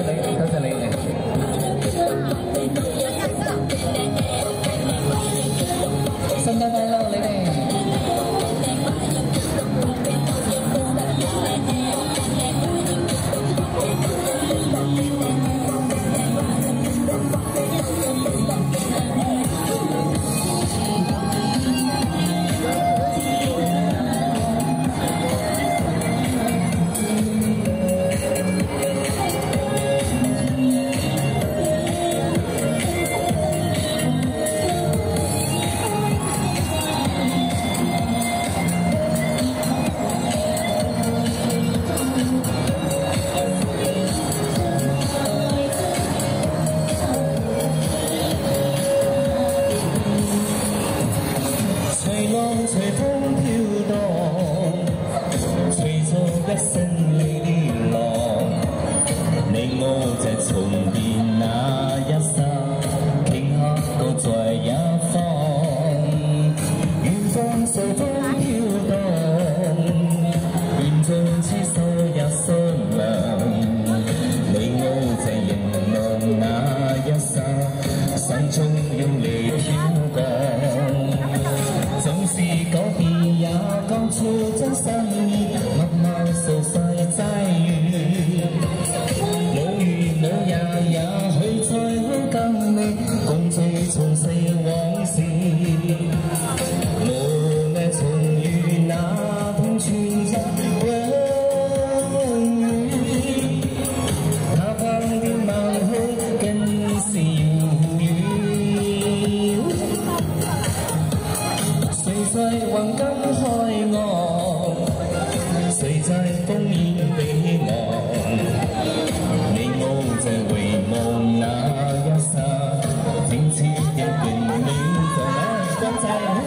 Gracias. 随风飘荡。诉真心意，默默也，也许再会更美，共聚长生往。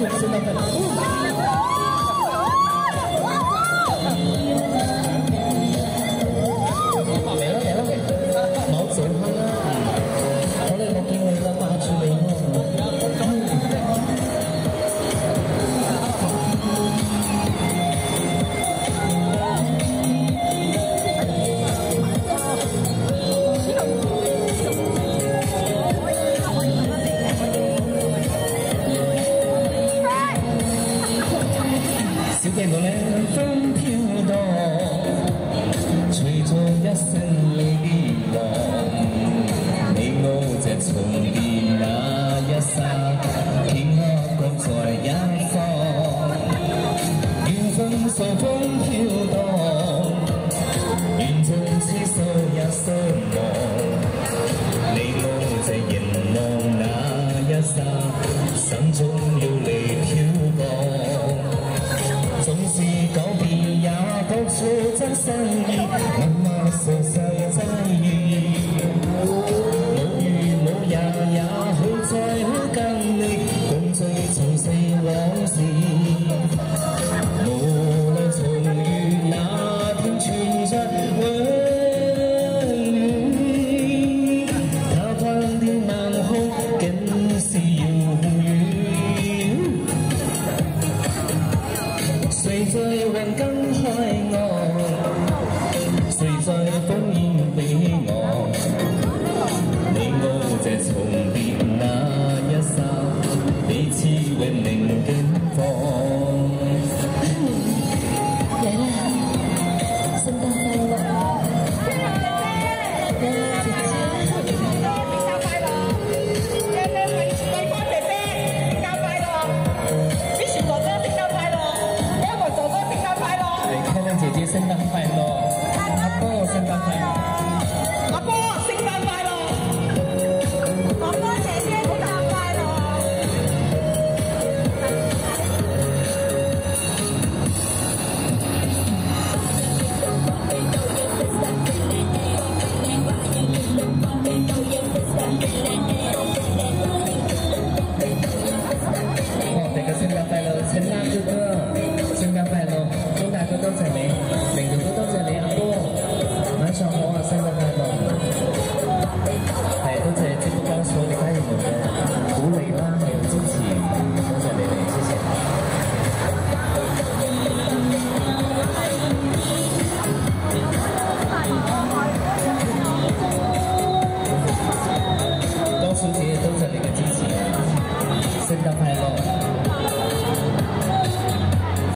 现在。一路冷风飘荡，随着一声。是真心里，慢慢深深在意。在。